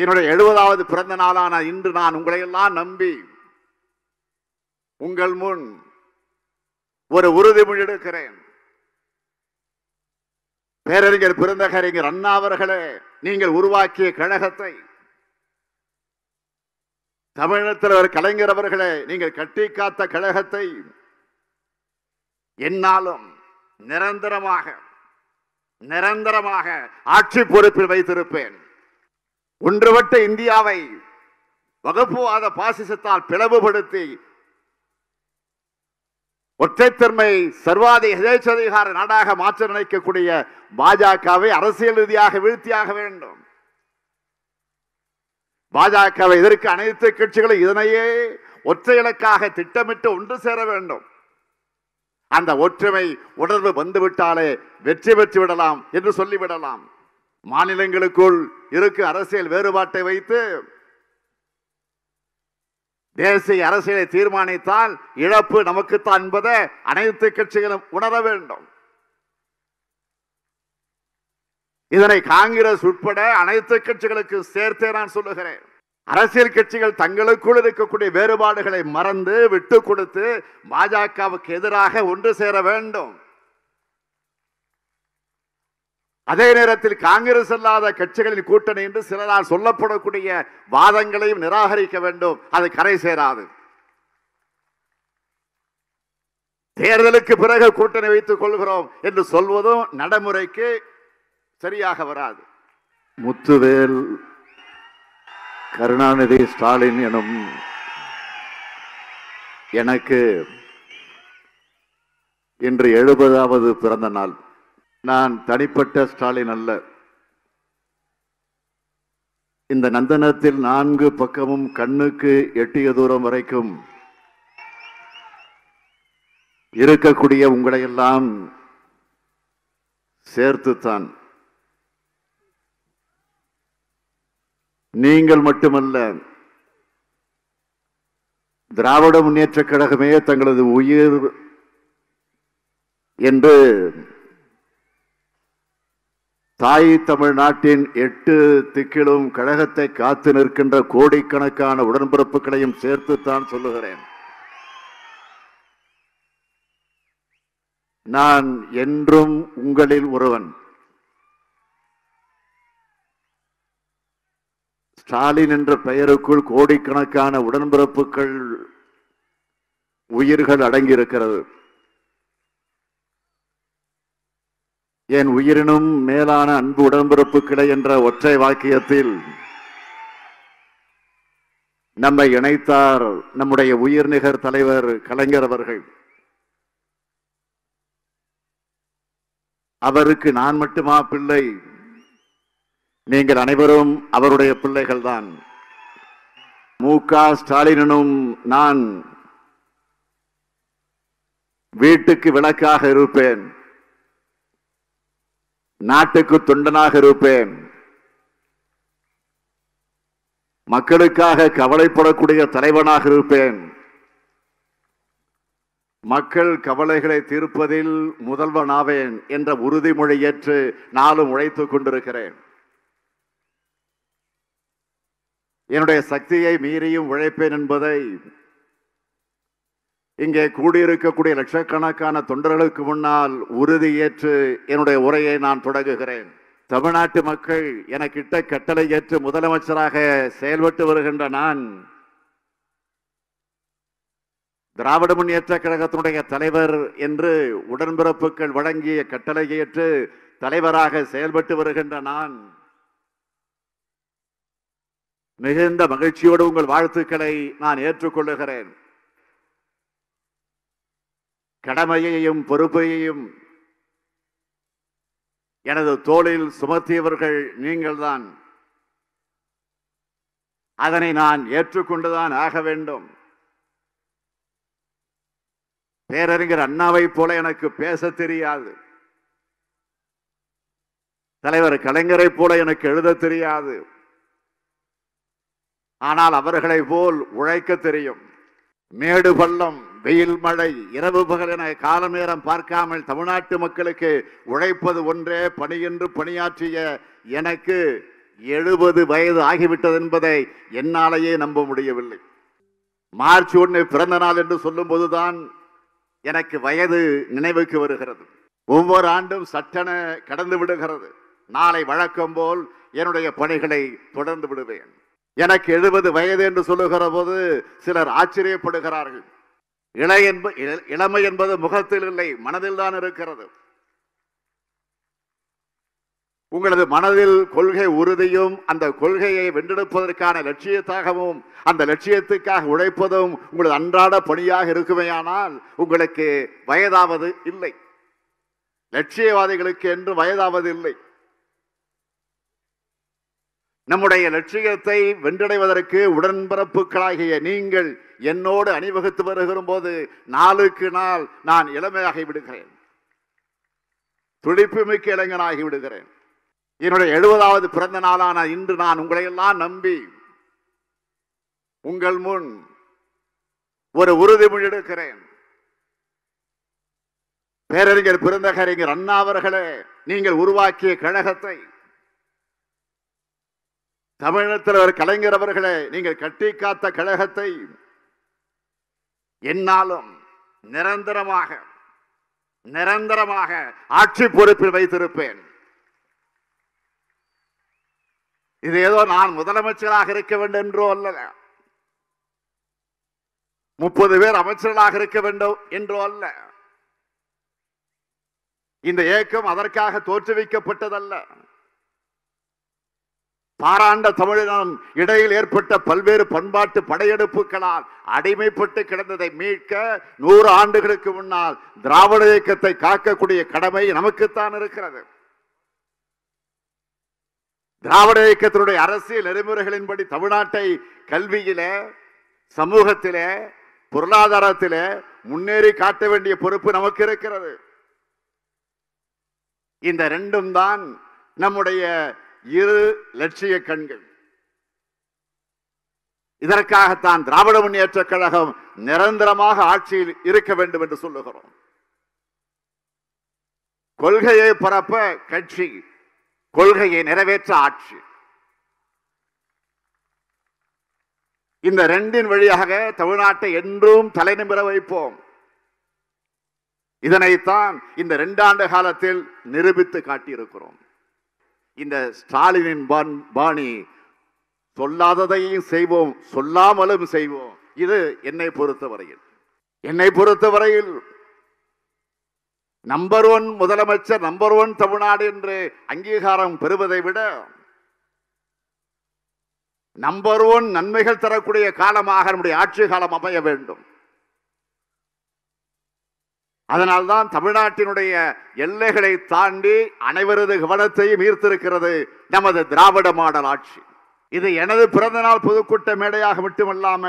என்னுடைய எழுபதாவது பிறந்த நாளான இன்று நான் உங்களை எல்லாம் நம்பி உங்கள் முன் ஒரு உறுதிமொழி எடுக்கிறேன். பேரறிஞர் பெருந்தகறிஞர் அண்ணா அவர்களே நீங்கள் உருவாக்கிய கழகத்தை தமிழகத்தில் கலைஞர் அவர்களே நீங்கள் கட்டி காத்த கழகத்தை என்னாலும் நிரந்தரமாக நிரந்தரமாக ஆட்சி பொறுப்பில் வைத்திருப்பேன். ஒன்றுபட்ட இந்தியாவை வகுப்புவாத பாசிசத்தால் பிளவுபடுத்தி ஒற்றைத்தன்மை சர்வாதி எதேச்சதிகார நாடாக மாற்ற நினைக்கக்கூடிய பாஜகவை அரசியல் ரீதியாக வீழ்த்தியாக வேண்டும். பாஜகவை இதற்கு அனைத்து கட்சிகளும் இதனையே ஒற்றை இலக்காக திட்டமிட்டு ஒன்று சேர வேண்டும். அந்த ஒற்றுமை உணர்வு வந்துவிட்டாலே வெற்றி பெற்று விடலாம் என்று சொல்லிவிடலாம். மாநிலங்களுக்குள் இருக்கு அரசியல் வேறுபாட்டை வைத்து தேசிய அரசியலை தீர்மானித்தால் இழப்பு நமக்குத்தான் என்பதை அனைத்து கட்சிகளும் உணர வேண்டும். இதனை காங்கிரஸ் உட்பட அனைத்து கட்சிகளுக்கு சேர்த்தே நான் சொல்லுகிறேன். அரசியல் கட்சிகள் தங்களுக்குள் இருக்கக்கூடிய வேறுபாடுகளை மறந்து விட்டு கொடுத்து பாஜகவுக்கு எதிராக ஒன்று சேர வேண்டும். அதே நேரத்தில் காங்கிரஸ் அல்லாத கட்சிகளின் கூட்டணி என்று சிலரால் சொல்லப்படக்கூடிய வாதங்களையும் நிராகரிக்க வேண்டும். அது கரை சேராது. தேர்தலுக்கு பிறகு கூட்டணி வைத்துக் கொள்கிறோம் என்று சொல்வதும் நடைமுறைக்கு சரியாக வராது. முத்துவேல் கருணாநிதி ஸ்டாலின் எனும் எனக்கு இன்று எழுபதாவது பிறந்த நாள். நான் தனிப்பட்ட ஸ்டாலின் அல்ல. இந்த நந்தனத்தில் நான்கு பக்கமும் கண்ணுக்கு எட்டிய தூரம் வரைக்கும் இருக்கக்கூடிய உங்களையெல்லாம் சேர்த்துத்தான். நீங்கள் மட்டுமல்ல திராவிட முன்னேற்ற கழகமே தங்களது உயிர் என்று தாய் தமிழ்நாட்டின் எட்டு திக்கிலும் கழகத்தை காத்து நிற்கின்ற கோடிக்கணக்கான உடன்பிறப்புகளையும் சேர்த்துத்தான் சொல்லுகிறேன். நான் என்றும் உங்களில் ஒருவன். ஸ்டாலின் என்ற பெயருக்குள் கோடிக்கணக்கான உடன்பிறப்புகள் உயிர்கள் அடங்கியிருக்கிறது. என் உயிரினும் மேலான அன்பு உடன்பிறப்புகளை என்ற ஒற்றை வாக்கியத்தில் நம்மை இணைத்தார் நம்முடைய உயிர்நிகர் தலைவர் கலைஞர் அவர்கள். அவருக்கு நான் மட்டுமா பிள்ளை? நீங்கள் அனைவரும் அவருடைய பிள்ளைகள் தான் மு. க. ஸ்டாலினும் நான் வீட்டுக்கு விளக்காக இருப்பேன். நாட்டுக்கு தொண்டனாக இருப்பேன். மக்களுக்காக கவலைப்படக்கூடிய தலைவனாக இருப்பேன். மக்கள் கவலைகளை தீர்ப்பதில் முதல்வனாவேன் என்ற உறுதிமொழி ஏற்று நாளும் உழைத்துக் கொண்டிருக்கிறேன். என்னுடைய சக்தியை மீறியும் உழைப்பேன் என்பதை இங்கே கூடியிருக்கக்கூடிய லட்சக்கணக்கான தொண்டர்களுக்கு முன்னால் உறுதியேற்று என்னுடைய உரையை நான் தொடங்குகிறேன். தமிழ்நாட்டு மக்கள் எனக்கிட்ட கட்டளை ஏற்று முதலமைச்சராக செயல்பட்டு வருகின்ற நான் திராவிட முன்னேற்ற கழகத்தினுடைய தலைவர் என்று உடன்பிறப்புகள் வழங்கிய கட்டளை ஏற்று தலைவராக செயல்பட்டு வருகின்ற நான் மிகுந்த மகிழ்ச்சியோடு உங்கள் வாழ்த்துக்களை நான் ஏற்றுக்கொள்ளுகிறேன். கடமையையும் பொறுப்பையும் எனது தோளில் சுமத்தியவர்கள் நீங்கள்தான். அதனை நான் ஏற்றுக்கொண்டுதான் ஆக வேண்டும். பேரறிஞர் அண்ணாவைப் போல எனக்கு பேச தெரியாது. தலைவர் கலைஞரை போல எனக்கு எழுத தெரியாது. ஆனால் அவர்களை போல் உழைக்க தெரியும். மேடு பள்ளம் வெயில் மழை இரவு பகல் என கால நேரம் பார்க்காமல் தமிழ்நாட்டு மக்களுக்கு உழைப்பது ஒன்றே பணி என்று பணியாற்றிய எனக்கு எழுபது வயது ஆகிவிட்டது என்பதை என்னாலேயே நம்ப முடியவில்லை. மார்ச் ஒன்று பிறந்த நாள் என்று சொல்லும் போதுதான் எனக்கு வயது நினைவுக்கு வருகிறது. ஒவ்வொரு ஆண்டும் சட்டென கடந்து விடுகிறது. நாளை வழக்கம் போல் என்னுடைய பணிகளை தொடர்ந்து விடுவேன். எனக்கு எழுபது வயது என்று சொல்லுகிற போது சிலர் ஆச்சரியப்படுகிறார்கள். இளை என்ப இளமை என்பது முகத்தில் இல்லை மனதில் தான் இருக்கிறது. உங்களது மனதில் கொள்கை உறுதியும் அந்த கொள்கையை வென்றெடுப்பதற்கான லட்சியத்தாகவும் அந்த லட்சியத்துக்காக உழைப்பதும் உங்களது அன்றாட பணியாக இருக்குமேயானால் உங்களுக்கு வயதாவது இல்லை. லட்சியவாதிகளுக்கு என்று வயதாவது இல்லை. நம்முடைய லட்சியத்தை வென்றடைவதற்கு உடன்பிறப்புகளாகிய நீங்கள் என்னோடு அணிவகுத்து வருகிற போது நாளுக்கு நாள் நான் இளமையாகி விடுகிறேன். துடிப்பு மிக்க இளைஞனாகி விடுகிறேன். என்னுடைய எழுபதாவது பிறந்த நாளான இன்று நான் உங்களை எல்லாம் நம்பி உங்கள் முன் ஒரு உறுதிமொழி எடுக்கிறேன் பேரறிஞர் பெருந்தகறிஞர் அண்ணாவர்களே நீங்கள் உருவாக்கிய கழகத்தை தமிழகத்தில் கலைஞர் அவர்களே நீங்கள் கட்டி காத்த கழகத்தை என்னாலும் நிரந்தரமாக நிரந்தரமாக ஆட்சி பொறுப்பில் வைத்திருப்பேன். இது ஏதோ நான் முதலமைச்சராக இருக்க வேண்டும் என்றோ அல்ல. முப்பது பேர் அமைச்சர்களாக இருக்க வேண்டும் என்றோ அல்ல. இந்த இயக்கம் அதற்காக தோற்றுவிக்கப்பட்டதல்ல. பாராண்ட தமிழினம் இடையில் ஏற்பட்ட பல்வேறு பண்பாட்டு படையெடுப்புகளால் அடிமைப்பட்டு கிடந்ததை மீட்க நூறு ஆண்டுகளுக்கு முன்னால் திராவிட இயக்கத்தை காக்கக்கூடிய கடமை நமக்குத்தான் இருக்கிறது. திராவிட இயக்கத்தினுடைய அரசியல் நெறிமுறைகளின்படி தமிழ்நாட்டை கல்வியிலே சமூகத்திலே பொருளாதாரத்திலே முன்னேறி காட்ட வேண்டிய பொறுப்பு நமக்கு இருக்கிறது. இந்த ரெண்டும் தான் நம்முடைய இரு லட்சிய கண்கள். இதற்காகத்தான் திராவிட முன்னேற்ற கழகம் நிரந்தரமாக ஆட்சியில் இருக்க வேண்டும் என்று சொல்லுகிறோம். கொள்கையை பரப்ப கட்சி கொள்கையை நிறைவேற்ற ஆட்சி. இந்த ரெண்டின் வழியாக தமிழ்நாட்டை என்றும் தலைநிமிர வைப்போம். இதனைத்தான் இந்த ரெண்டாண்டு காலத்தில் நிரூபித்து காட்டியிருக்கிறோம். இந்த ஸ்டாலினின் பான்- பாணி சொல்லாததையும் செய்வோம் சொல்லாமலும் செய்வோம். இது என்னை பொறுத்தவரையில் என்னை பொறுத்தவரையில் நம்பர் ஒன் முதலமைச்சர் நம்பர் ஒன் தமிழ்நாடு என்று அங்கீகாரம் பெறுவதை விட நம்பர் ஒன் நன்மைகள் தரக்கூடிய காலமாக நம்முடைய ஆட்சி காலம் அமைய வேண்டும். அதனால்தான் தமிழ்நாட்டினுடைய எல்லைகளை தாண்டி அனைவரது கவனத்தையும் ஈர்த்திருக்கிறது நமது திராவிட மாடல் ஆட்சி. இது எனது பிறந்தநாள் பொதுக்கூட்ட மேடையாக மட்டுமல்லாம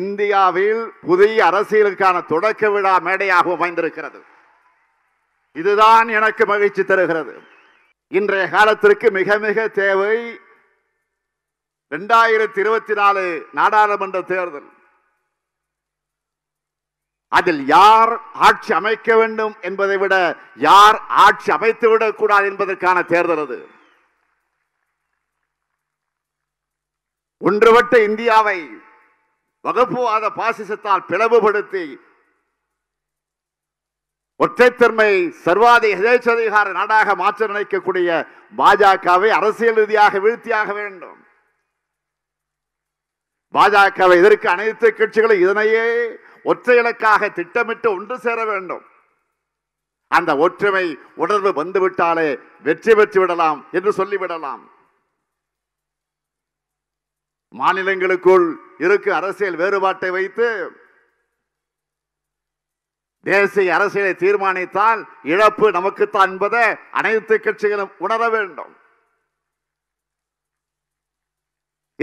இந்தியாவில் புதிய அரசியலுக்கான தொடக்க விழா மேடையாக அமைந்திருக்கிறது. இதுதான் எனக்கு மகிழ்ச்சி தருகிறது. இன்றைய காலத்திற்கு மிக மிக தேவை ரெண்டாயிரத்தி இருபத்தி நாலு நாடாளுமன்ற தேர்தல். அதில் யார் ஆட்சி அமைக்க வேண்டும் என்பதை விட யார் ஆட்சி அமைத்து விடக்கூடாது என்பதற்கான தேர்தல் அது. ஒன்றுபட்ட இந்தியாவை வகுப்புவாத பாசிசத்தால் பிளவுபடுத்தி ஒற்றைத்தன்மை சர்வாதி எதேச்சதிகார நாடாக மாற்ற நினைக்கக்கூடிய பாஜகவை அரசியல் ரீதியாக வீழ்த்தியாக வேண்டும். பாஜகவை எதிர்க்க அனைத்து கட்சிகளும் இதனையே ஒற்றை இலக்காக திட்டமிட்டு ஒன்று சேர வேண்டும். அந்த ஒற்றுமை உணர்வு வந்துவிட்டாலே வெற்றி பெற்று விடலாம் என்று சொல்லிவிடலாம். மாநிலங்களுக்குள் இருக்கு அரசியல் வேறுபாட்டை வைத்து தேசிய அரசியலை தீர்மானித்தால் இழப்பு நமக்குத்தான் என்பதை அனைத்து கட்சிகளும் உணர வேண்டும்.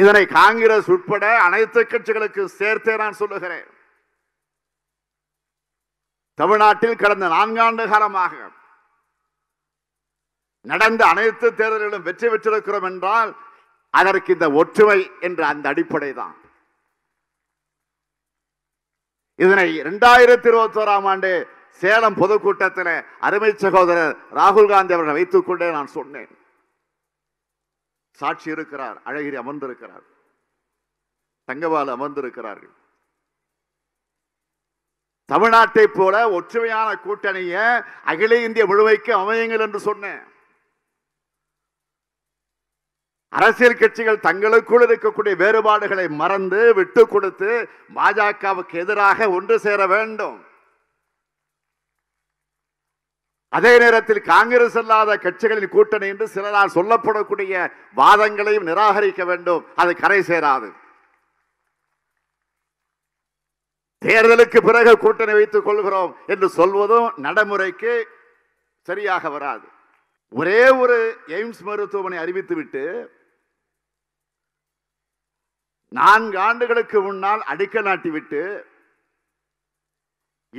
இதனை காங்கிரஸ் உட்பட அனைத்து கட்சிகளுக்கு சேர்த்தே நான் சொல்லுகிறேன். தமிழ்நாட்டில் கடந்த நான்காண்டு காலமாக நடந்த அனைத்து தேர்தலிலும் வெற்றி பெற்றிருக்கிறோம் என்றால் அதற்கு இந்த ஒற்றுமை என்ற அந்த அடிப்படை தான் இதனை இரண்டாயிரத்தி இருபத்தி ஓராம் ஆண்டு சேலம் பொதுக்கூட்டத்தில் அருமை சகோதரர் ராகுல் காந்தி அவர்களை வைத்துக் கொண்டே நான் சொன்னேன். சாட்சி இருக்கிறார் அழகிரி அமர்ந்திருக்கிறார் தங்கவால் அமர்ந்திருக்கிறார்கள். தமிழ்நாட்டை போல ஒற்றுமையான கூட்டணியை அகில இந்திய முழுமைக்கு அமையுங்கள் என்று சொன்னேன். அரசியல் கட்சிகள் தங்களுக்குள் இருக்கக்கூடிய வேறுபாடுகளை மறந்து விட்டு கொடுத்து பாஜகவுக்கு எதிராக ஒன்று சேர வேண்டும். அதே நேரத்தில் காங்கிரஸ் அல்லாத கட்சிகளின் கூட்டணி என்று சிலரால் சொல்லப்படக்கூடிய வாதங்களையும் நிராகரிக்க வேண்டும். அது கரை சேராது. தேர்தலுக்கு பிறகு கூட்டணி வைத்துக் கொள்கிறோம் என்று சொல்வதும் நடைமுறைக்கு சரியாக வராது. ஒரே ஒரு எய்ம்ஸ் மருத்துவமனை அறிவித்துவிட்டு நான்கு ஆண்டுகளுக்கு முன்னால் அடிக்கல் நாட்டிவிட்டு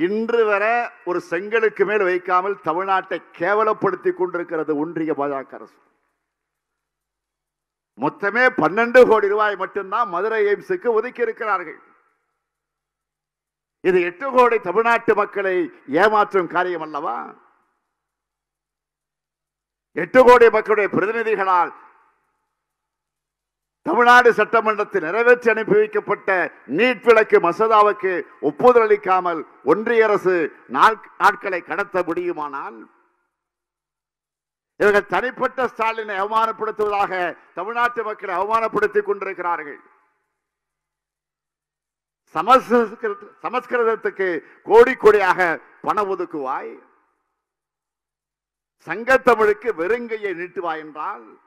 இன்று வர ஒரு செங்கலுக்கு மேல் வைக்காமல் தமிழ்நாட்டை கேவலப்படுத்தி கொண்டிருக்கிறது ஒன்றிய பாஜக அரசு. மொத்தமே பன்னெண்டு கோடி ரூபாய் மட்டும்தான் மதுரை எய்ம்ஸுக்கு ஒதுக்கி இருக்கிறார்கள். இது எட்டு கோடி தமிழ்நாட்டு மக்களை ஏமாற்றும் காரியம் அல்லவா? எட்டு கோடி மக்களுடைய பிரதிநிதிகளால் தமிழ்நாடு சட்டமன்றத்தில் நிறைவேற்றி அனுப்பி வைக்கப்பட்ட நீட் விளக்கு மசோதாவுக்கு ஒப்புதல் அளிக்காமல் ஒன்றிய அரசு நாள்- நாட்களை கடத்த முடியுமானால்? இவர்கள் தனிப்பட்ட ஸ்டாலினை அவமானப்படுத்துவதாக தமிழ்நாட்டு மக்களை அவமானப்படுத்திக் கொண்டிருக்கிறார்கள். சமஸ்கிருத- சமஸ்கிருதத்துக்கு கோடி கோடியாக பணம் ஒதுக்குவாய். சங்கத்தமிழுக்கு வெறுங்கையை நீட்டுவாய் என்றால்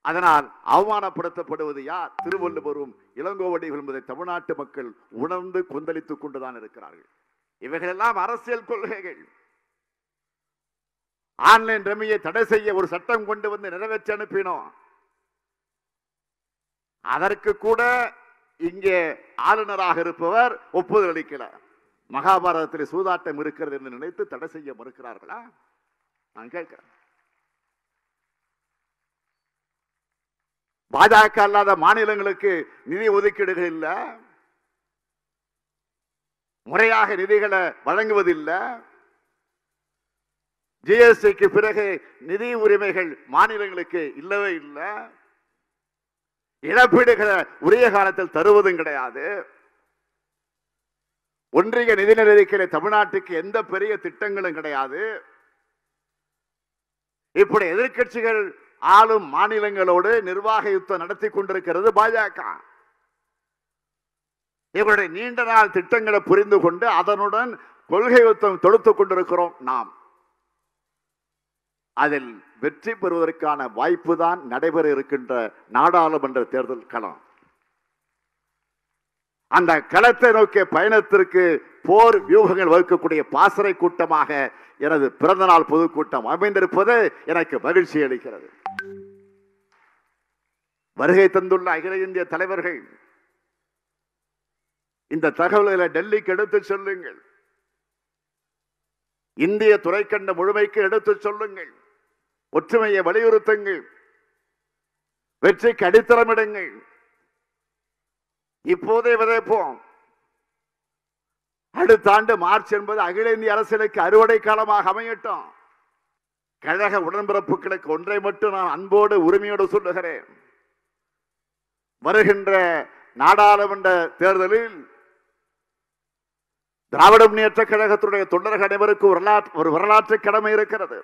அதனால் அவமானப்படுத்தப்படுவது யார்? திருவள்ளுவரும் இளங்கோவடிகள் என்பதை தமிழ்நாட்டு மக்கள் உணர்ந்து கொந்தளித்துக் கொண்டுதான் இருக்கிறார்கள். இவைகளெல்லாம் அரசியல் கொள்கைகள். ஆன்லைன் ரம்மியை தடை செய்ய ஒரு சட்டம் கொண்டு வந்து நிறைவேற்றி அனுப்பினோம். அதற்கு கூட இங்கே ஆளுநராக இருப்பவர் ஒப்புதல் அளிக்கல மகாபாரதத்தில் சூதாட்டம் இருக்கிறது என்று நினைத்து தடை செய்ய மறுக்கிறார்களா? நான் கேட்கிறேன். பாஜக அல்லாத மாநிலங்களுக்கு நிதி ஒதுக்கீடுகள் இல்ல முறையாக நிதிகளை வழங்குவதில்லை? ஜிஎஸ்டிக்கு பிறகு நிதி உரிமைகள் மாநிலங்களுக்கு இல்லவே இல்லை? இழப்பீடுகளை உரிய காலத்தில் தருவதும் கிடையாது. ஒன்றிய நிதி நெருக்கடி தமிழ்நாட்டுக்கு எந்த பெரிய திட்டங்களும் கிடையாது. இப்படி எதிர்க்கட்சிகள் ஆளும் மாநிலங்களோடு நிர்வாக யுத்தம் நடத்தி கொண்டிருக்கிறது பாஜக. இவருடைய நீண்ட நாள் திட்டங்களை புரிந்து கொண்டு அதனுடன் கொள்கை யுத்தம் தொடுத்துக் கொண்டிருக்கிறோம் நாம். அதில் வெற்றி பெறுவதற்கான வாய்ப்பு தான் நடைபெற இருக்கின்ற நாடாளுமன்ற தேர்தல் களம். அந்த களத்தை நோக்கிய பயணத்திற்கு போர் வியூகங்கள் வகுக்கக்கூடிய பாசறை கூட்டமாக எனது பிறந்தநாள் பொதுக்கூட்டம் அமைந்திருப்பது எனக்கு மகிழ்ச்சி அளிக்கிறது. வருகை தந்துள்ள அகில இந்திய தலைவர்கள் இந்த தகவல்களை டெல்லிக்கு எடுத்து சொல்லுங்கள். இந்திய துறைக்கண்ட முழுமைக்கு எடுத்து சொல்லுங்கள். ஒற்றுமையை வலியுறுத்துங்கள். வெற்றிக்கு அடித்தளமிடுங்கள் இப்போதே விதைப்போம். அடுத்த ஆண்டு மார்ச் என்பது அகில இந்திய அரசியலுக்கு அறுவடை காலமாக அமையட்டும். கழக உடன்பிறப்புகளுக்கு ஒன்றை மட்டும் நான் அன்போடு உரிமையோடு சொல்லுகிறேன். வருகின்ற நாடாளுமன்ற தேர்தலில் திராவிட முன்னேற்ற கழகத்துடைய தொண்டர்கள் அனைவருக்கும் வரலாற்று ஒரு வரலாற்று கடமை இருக்கிறது.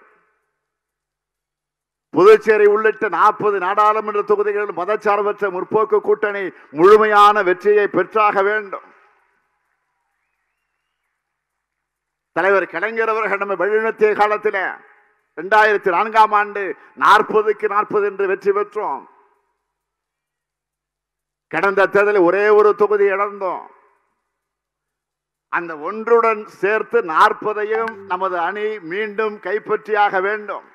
புதுச்சேரி உள்ளிட்ட நாற்பது நாடாளுமன்ற தொகுதிகளில் மதச்சார்பற்ற முற்போக்கு கூட்டணி முழுமையான வெற்றியை பெற்றாக வேண்டும். தலைவர் கலைஞர் அவர்கள் நம்ம வழிநடத்திய காலத்தில் இரண்டாயிரத்தி நான்காம் ஆண்டு நாற்பதுக்கு நாற்பது என்று வெற்றி பெற்றோம். கடந்த தேர்தலில் ஒரே ஒரு தொகுதி இழந்தோம். அந்த ஒன்றுடன் சேர்த்து நாற்பதையும் நமது அணி மீண்டும் கைப்பற்றியாக வேண்டும்.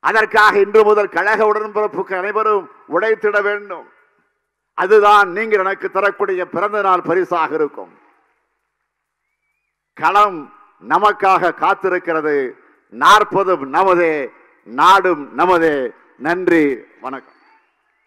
அதற்காக இன்று முதல் கழக உடன்பிறப்புக்கு அனைவரும் உடைத்திட வேண்டும். அதுதான் நீங்கள் எனக்கு தரக்கூடிய பிறந்த நாள் பரிசாக இருக்கும். களம் நமக்காக காத்திருக்கிறது. நாற்பதும் நமதே நாடும் நமதே. நன்றி வணக்கம்.